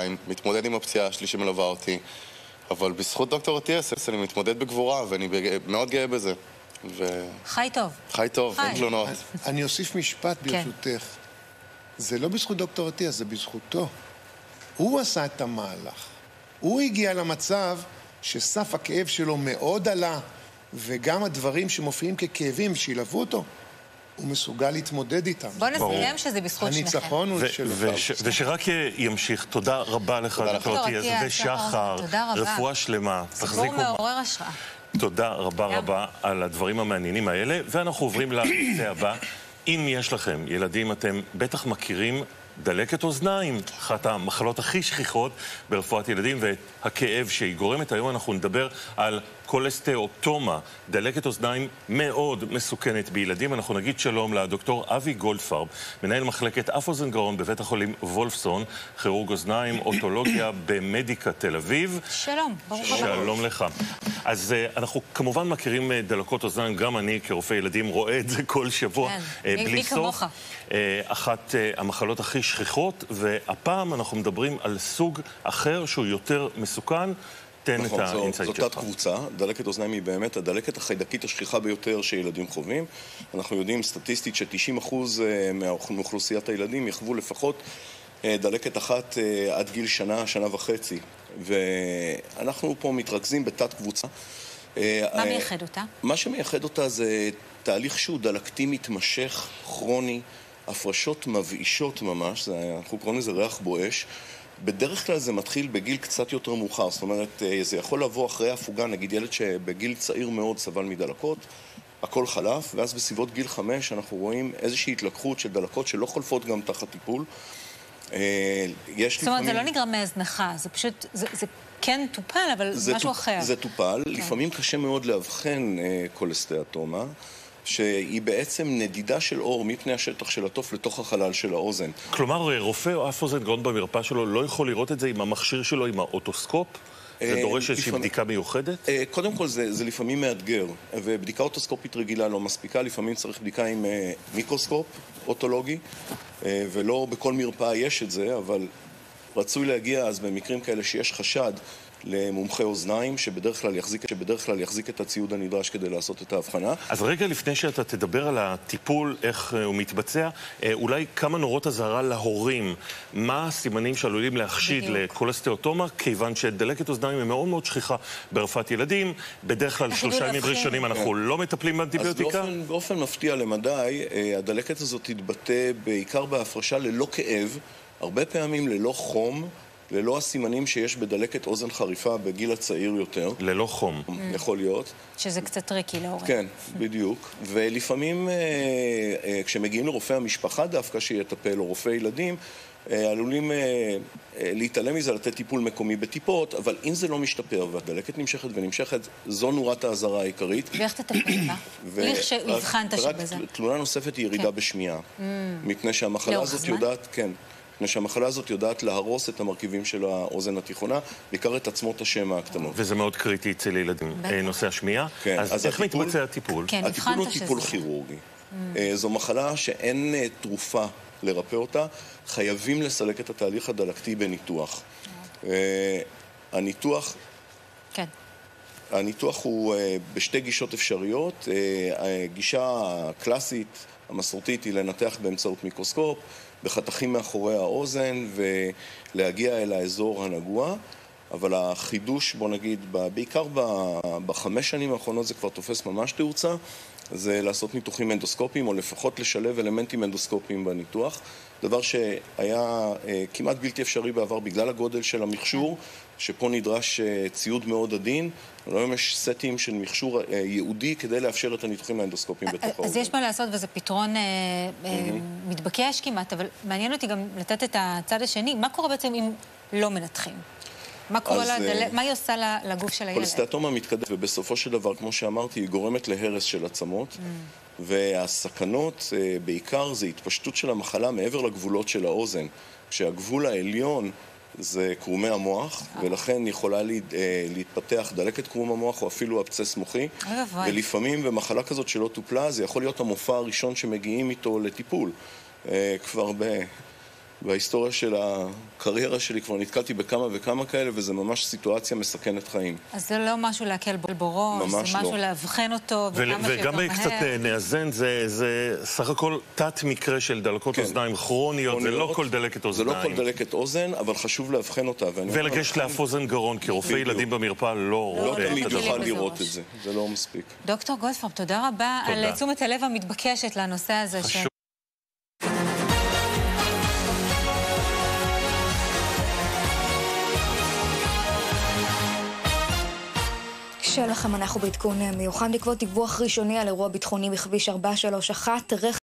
שנתיים, מתמודד עם הפציעה שלי שמלווה אותי, אבל בזכות דוקטור אטיאס אני מתמודד בגבורה, ואני מאוד גאה בזה. ו... חי טוב. חי טוב, אין תלונות. אני אוסיף משפט כן. ברשותך. זה לא בזכות דוקטור אטיאס, זה בזכותו. הוא עשה את המהלך. הוא הגיע למצב שסף הכאב שלו מאוד עלה, וגם הדברים שמופיעים ככאבים שילוו אותו, הוא מסוגל להתמודד איתם. בוא נסיים שזה בזכות שניכם. הניצחון הוא שלו. ושרק ימשיך. תודה רבה לך, דוקטור אטיאס ושחר. רפואה שלמה. סיפור מעורר השראה. תודה רבה רבה על הדברים המעניינים האלה, ואנחנו עוברים לנושא הבא. אם יש לכם ילדים, אתם בטח מכירים דלקת אוזניים, אחת המחלות הכי שכיחות ברפואת ילדים, והכאב שהיא גורמת. היום אנחנו נדבר על קולסטאוטומה, דלקת אוזניים מאוד מסוכנת בילדים. אנחנו נגיד שלום לדוקטור אבי גולדפרב, מנהל מחלקת אף אוזן גרון בבית החולים וולפסון, כירורג אוזניים, אוטולוגיה במדיקה תל אביב. שלום, ברוך הבא. שלום לך. אז אה, אנחנו כמובן מכירים אה, דלקות אוזניים, גם אני כרופא ילדים רואה את זה כל שבוע, כן. אה, בלי סוף. כמוך. אה, אחת אה, המחלות הכי שכיחות, והפעם אנחנו מדברים על סוג אחר שהוא יותר מסוכן. תן נכון, את ה insight שלך. זו תת קבוצה, דלקת אוזניים היא באמת הדלקת החיידקית השכיחה ביותר שילדים חווים. אנחנו יודעים סטטיסטית ש-90% אה, מאוכלוסיית הילדים יחוו לפחות דלקת אחת אה, עד גיל שנה, שנה וחצי. ואנחנו פה מתרכזים בתת קבוצה. מה מייחד אותה? מה שמייחד אותה זה תהליך שהוא דלקתי מתמשך, כרוני, הפרשות מבאישות ממש, זה, אנחנו קוראים לזה ריח בואש. בדרך כלל זה מתחיל בגיל קצת יותר מאוחר, זאת אומרת, אה, זה יכול לבוא אחרי הפוגה, נגיד ילד שבגיל צעיר מאוד סבל מדלקות, הכל חלף, ואז בסביבות גיל חמש אנחנו רואים איזושהי התלקחות של דלקות שלא חולפות גם תחת טיפול. אה, יש זאת אומרת, לפעמים... זה לא נגרם מהזנחה, זה פשוט, זה, זה כן טופל, אבל זה משהו טופ, אחר. זה טופל, כן. לפעמים קשה מאוד לאבחן אה, קולסטאטומה. שהיא בעצם נדידה של אור מפני השטח של התוף לתוך החלל של האוזן. כלומר, רופא או אף אוזן גרון במרפאה שלו לא יכול לראות את זה עם המכשיר שלו, עם האוטוסקופ? זה אה, דורש איזושהי בדיקה מיוחדת? אה, קודם כל זה, זה לפעמים מאתגר, ובדיקה אוטוסקופית רגילה לא מספיקה, לפעמים צריך בדיקה עם אה, מיקרוסקופ אוטולוגי, ולא בכל מרפאה יש את זה, אבל רצוי להגיע אז במקרים כאלה שיש חשד למומחה אוזניים, שבדרך כלל, יחזיק, שבדרך כלל יחזיק את הציוד הנדרש כדי לעשות את ההבחנה. אז רגע לפני שאתה תדבר על הטיפול, איך אה, הוא מתבצע, אה, אולי כמה נורות אזהרה להורים. מה הסימנים שעלולים להחשיד לקולסטאטומה, כיוון שדלקת אוזניים היא מאוד מאוד שכיחה ברפואת ילדים. בדרך כלל שלושה ימים ראשונים אנחנו כן. לא מטפלים באנטיביוטיקה. אז באופן, באופן מפתיע למדי, אה, הדלקת הזאת תתבטא בעיקר בהפרשה ללא כאב, הרבה פעמים ללא חום. ללא הסימנים שיש בדלקת אוזן חריפה בגיל הצעיר יותר. ללא חום. אממ. יכול להיות. שזה קצת tricky להורים. כן, בדיוק. ולפעמים אה, אה, כשמגיעים לרופא המשפחה דווקא שיטפל, או רופא ילדים, אה, עלולים להתעלם מזה, לתת טיפול מקומי בטיפות, אבל אם זה לא משתפר והדלקת נמשכת ונמשכת, זו נורת האזהרה העיקרית. ואיך תטפל בה? לכשהבחנת שבזה. רק תלונה נוספת היא ירידה כן. בשמיעה. Mm. מפני שהמחלה הזאת יודעת, כן. מפני שהמחלה הזאת יודעת להרוס את המרכיבים של האוזן התיכונה, בעיקר את עצמות השמע הקטנות. וזה מאוד קריטי אצל ילדים, אה, נושא השמיעה. כן, אז, אז איך הטיפול, מתבצע הטיפול? כן, הטיפול הוא טיפול כירורגי. Mm. זו מחלה שאין אה, תרופה לרפא אותה, חייבים לסלק את התהליך הדלקתי בניתוח. הניתוח... כן. הניתוח הוא בשתי גישות אפשריות. הגישה הקלאסית, המסורתית, היא לנתח באמצעות מיקרוסקופ. בחתכים מאחורי האוזן ולהגיע אל האזור הנגוע. אבל החידוש, בוא נגיד, בעיקר בחמש שנים האחרונות זה כבר תופס ממש תאוצה, זה לעשות ניתוחים אנדוסקופיים, או לפחות לשלב אלמנטים אנדוסקופיים בניתוח. דבר שהיה אה, כמעט בלתי אפשרי בעבר בגלל הגודל של המכשור, שפה נדרש אה, ציוד מאוד עדין, היום יש סטים של מכשור אה, ייעודי כדי לאפשר את הניתוחים האנדוסקופיים בתוך האוזן. אז יש מה לעשות וזה פתרון מתבקש כמעט, אבל מעניין אותי גם לתת את הצד השני. מה קורה בעצם אם לא מנתחים? מה קורה לה, אה, מה היא עושה לגוף של הילד? קולסטטומה מתקדמת, ובסופו של דבר, כמו שאמרתי, היא גורמת להרס של עצמות, mm. והסכנות אה, בעיקר זה התפשטות של המחלה מעבר לגבולות של האוזן. כשהגבול העליון זה קרומי המוח, אה. ולכן יכולה לה, להתפתח דלקת קרום המוח או אפילו אבצס מוחי. ולפעמים במחלה כזאת שלא טופלה, זה יכול להיות המופע הראשון שמגיעים איתו לטיפול. כבר ב... בהיסטוריה של הקריירה שלי כבר נתקלתי בכמה וכמה כאלה, וזה ממש סיטואציה מסכנת חיים. אז זה לא משהו להקל בו ראש, זה משהו לא. לאבחן אותו, וכמה שיותר מהר. וגם קצת אה, נאזן, זה, זה סך הכל תת מקרה של דלקות כן. אוזניים כרוניות, כרוניות, זה לא כל דלקת אוזניים. זה לא כל דלקת אוזן, אבל חשוב לאבחן אותה. ולגשת לאף אוזן גרון, כי רופא ילדים במרפאה לא, לא רואה לא תמיד יוכל לראות את זה, זה לא מספיק. דוקטור גולדפרב, תודה רבה על תשומת הלב המתבקשת לנושא הזה. שלכם, אנחנו בעדכון מיוחד בעקבות דיווח ראשוני על אירוע ביטחוני בכביש 431.